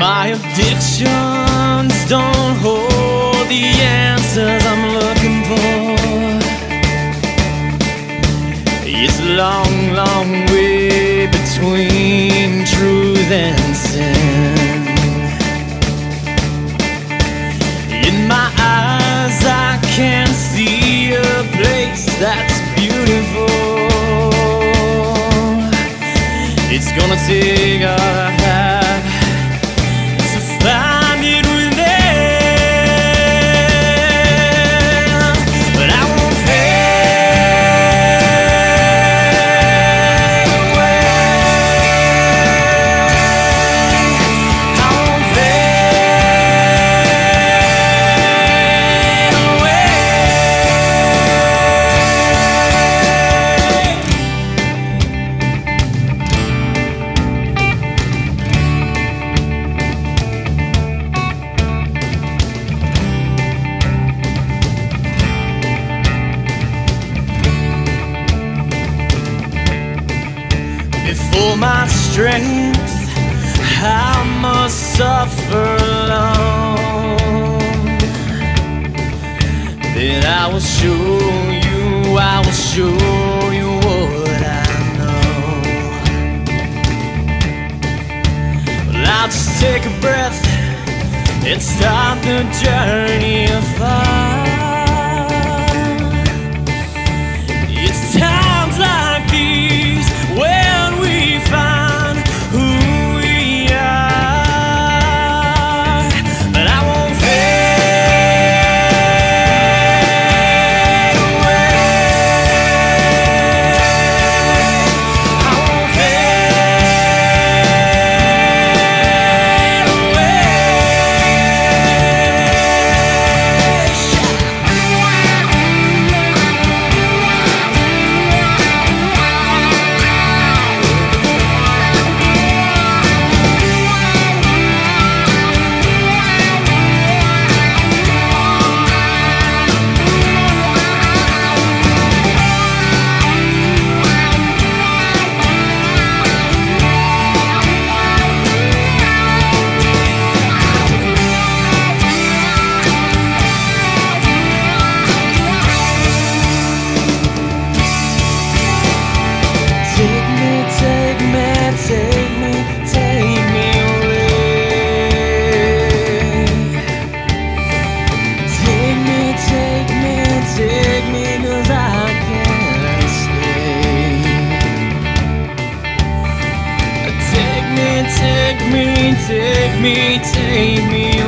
My addictions don't hold the answers I'm looking for. It's a long, long way between truth and sin. In my eyes, I can see a place that's beautiful. It's gonna take all Before my strength, I must suffer alone. Then I will show you, I will show you what I know. Well, I'll just take a breath and start the journey afar. It's Take me, take me,